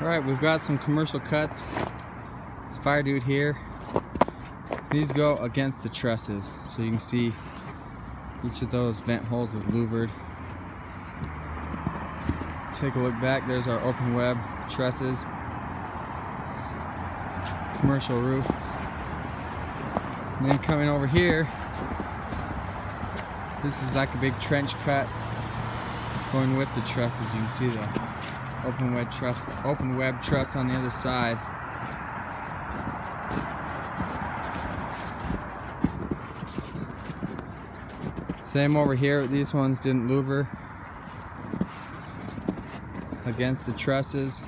Alright, we've got some commercial cuts. It's Fire Dude here. These go against the trusses. So you can see each of those vent holes is louvered. Take a look back, there's our open web trusses. Commercial roof. And then coming over here, this is like a big trench cut going with the trusses. You can see the open web truss, open web truss on the other side. Same over here, these ones didn't louver against the trusses.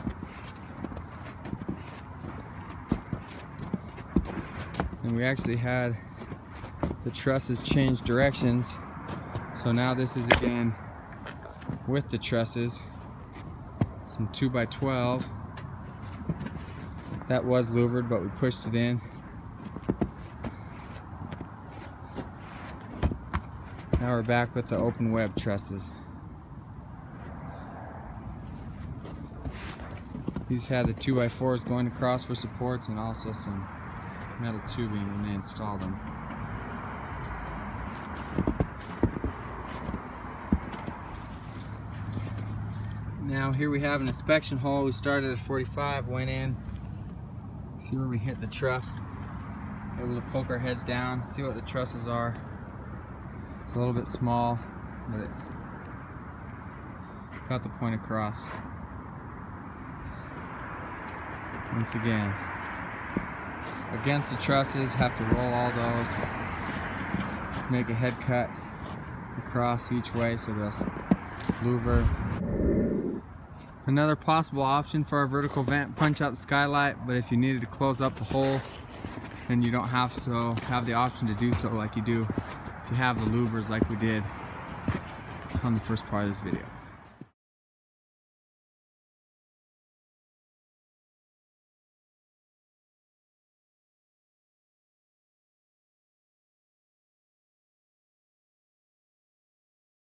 And we actually had the trusses change directions. So now this is again with the trusses some 2 by 12 That was louvered, but we pushed it in. Now we're back with the open web trusses. These had the 2x4s going across for supports and also some metal tubing when they installed them. Now here we have an inspection hole. We started at 45, went in, see where we hit the truss. Able to poke our heads down, see what the trusses are. It's a little bit small, but it got the point across. Once again, against the trusses, have to roll all those, make a head cut across each way so this louver Another possible option for our vertical vent, punch out the skylight, but if you needed to close up the hole, then you don't have to have the option to do so like you do if you have the louvers like we did on the first part of this video.